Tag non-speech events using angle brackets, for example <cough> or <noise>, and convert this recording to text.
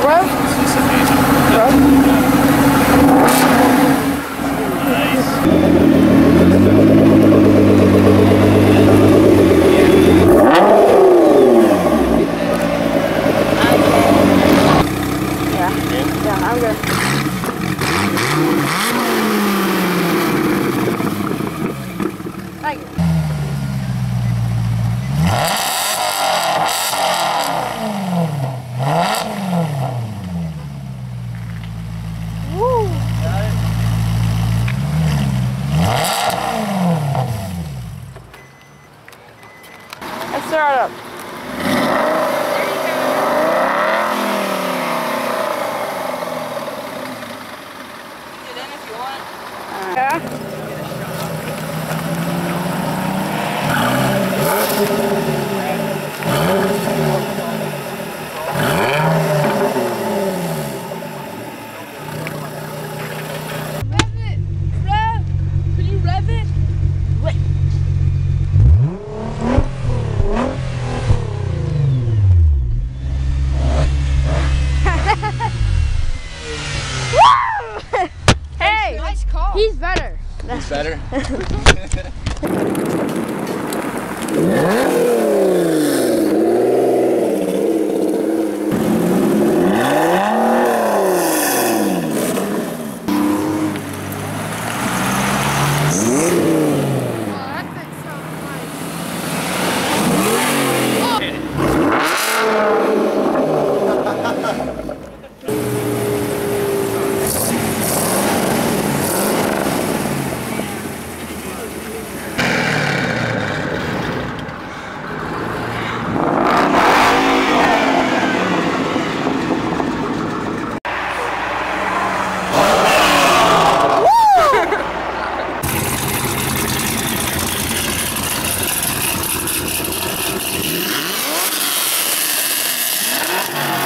Right? Right? Let's start up. Yeah. He's better. He's better? <laughs> <laughs> Yeah.